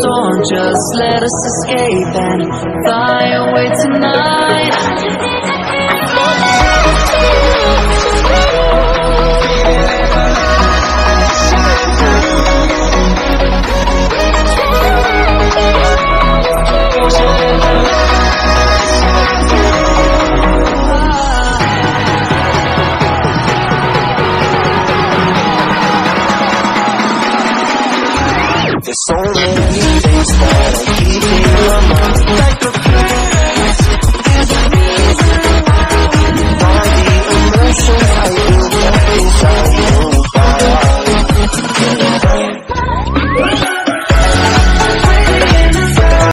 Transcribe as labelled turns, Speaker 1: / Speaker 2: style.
Speaker 1: Don't just let us escape and fly away tonight. Keeping you